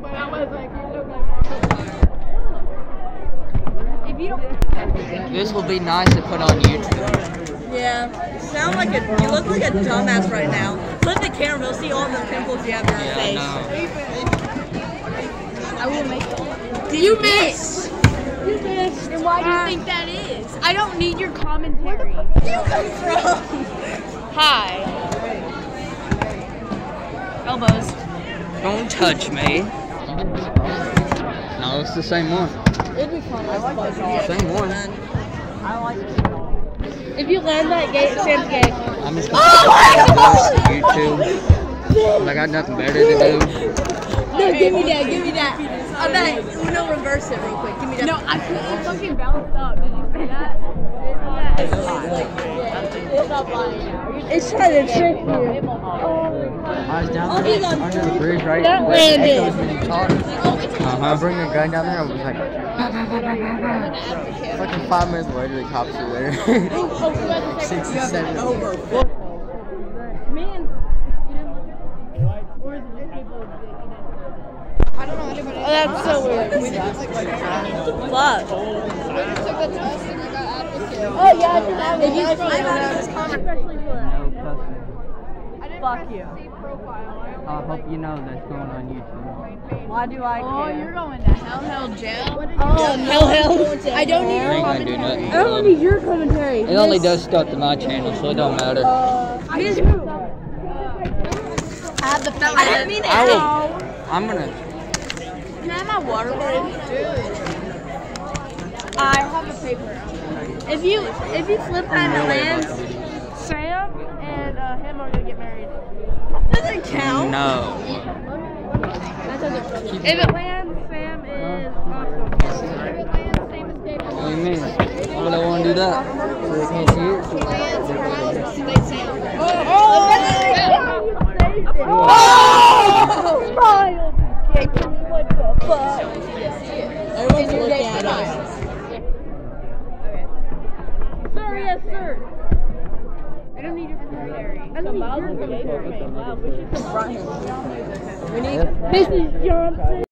but I was like, you look like. If you don't. This will be nice to put on YouTube. Yeah. You sound like a. You look like a dumbass right now. Flip the camera, we'll see all the pimples you have on your Yeah, I face. know. I will make it. You miss. And why do you ah. think that is? I don't need your commentary. Where do you come from? Hi. Elbows. Don't touch me. No, it's the same one. It'd be fun. I like that. Same one. If you land that gate, Sam's gay. I'm just gonna oh YouTube. I got nothing better to do. No, give me that. Give me that. I bet. No, reverse it real quick. Give me that. No, I couldn't fucking bounce up. Did you see that? It's not lying. It's trying to trick you. I was down Oh, there under the bridge, right? That where landed. echo was being taught. Uh-huh. I bring a gun down there. I was like, fucking five minutes later, the cops are there. Six, seven. Man. Oh, that's so weird. Love. Oh yeah, I can have it. If you I'm out of this conversation. Fuck you. I hope you know that's going on YouTube. Why do I Oh, care? you're going to hell, hell jail. Oh, hell, hell. I don't need your ain't gonna do commentary. I don't need your commentary. It only does stuff to my channel, so it don't matter. Uh, I do. I have the I didn't mean it. I will. I'm gonna. Can I have my water bottle? I have a paper. If you if you flip that and it lands, Sam and uh, him are gonna get married. doesn't count. No. If it lands, Sam is awesome. If it lands, Sam is gay. What do you mean? Why would I want to do that? So they can't see it? Oh! Smile. What the fuck? Everyone's looking at us. Sir, yes, sir. I don't need your commentary. I don't need your commentary. Wow, we should confront him. We need Mrs. Johnson.